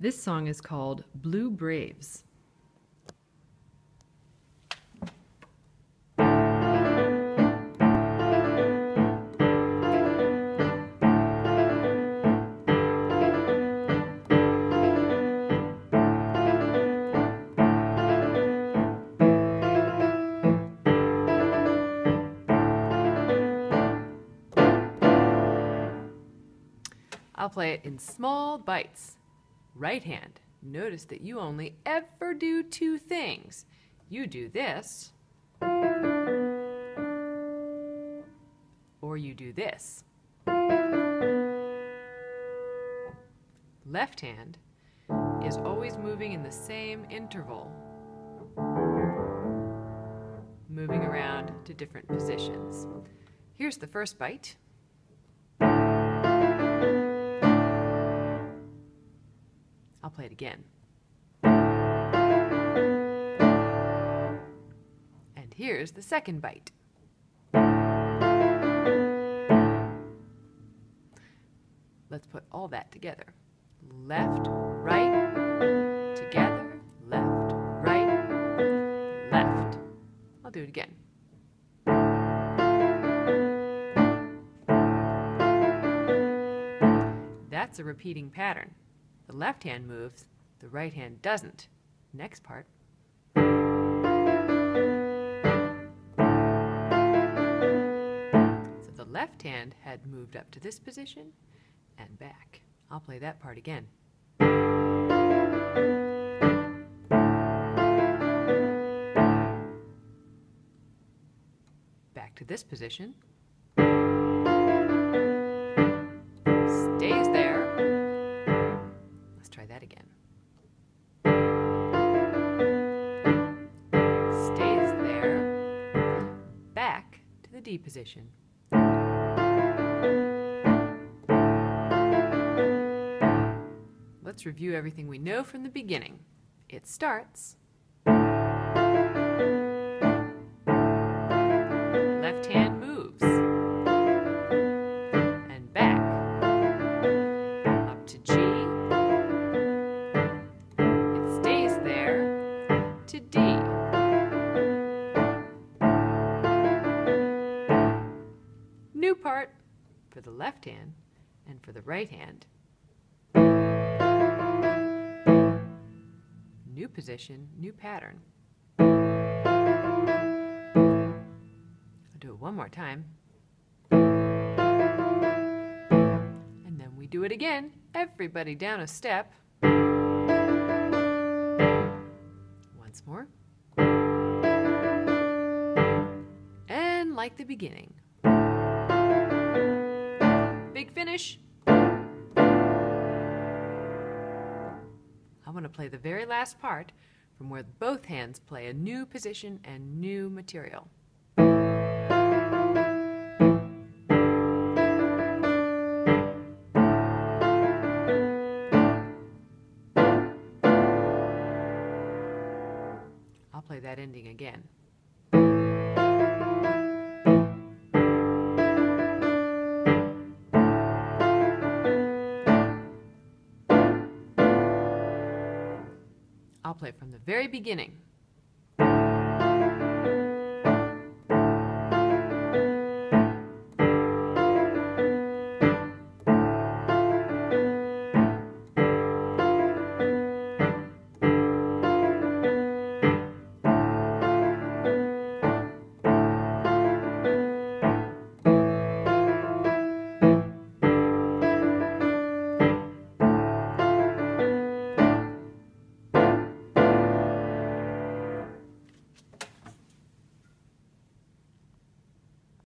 This song is called Blue Braves. I'll play it in small bites. Right hand, notice that you only ever do two things. You do this, or you do this. Left hand is always moving in the same interval, moving around to different positions. Here's the first bite. Play it again. And here's the second bite. Let's put all that together. Left, right, together, left, right, left. I'll do it again. That's a repeating pattern. The left hand moves, the right hand doesn't. Next part. So the left hand had moved up to this position and back. I'll play that part again. Back to this position. Position. Let's review everything we know from the beginning. It starts. For the left hand and for the right hand. New position, new pattern. I'll do it one more time. And then we do it again. Everybody down a step. Once more. And like the beginning. Finish. I want to play the very last part from where both hands play a new position and new material. I'll play that ending again. I'll play from the very beginning.